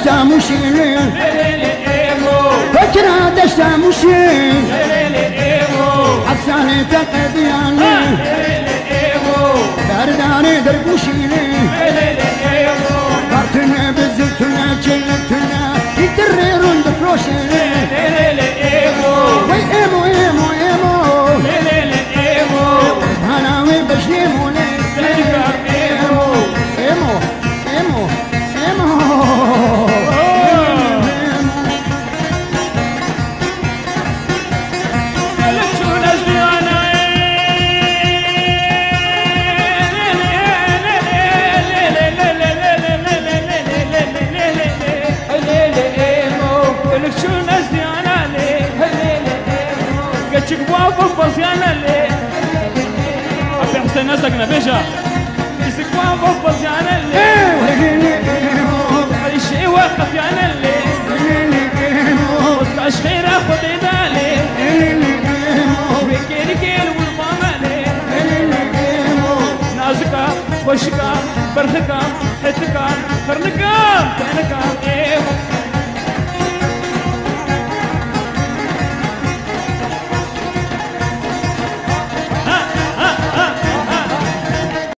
دشتا مشين فكرة دشتا مشين حساني تقدياني درداني دربوشيني قرتنا حسين نزقنا بيجا يسكوا بوبز يا نلي ايمو الشيء وقف يا نلي وسط خير وكيل كيل والمامالي نازكا وشكا برخكا حتكا خرنكا كانكا إيه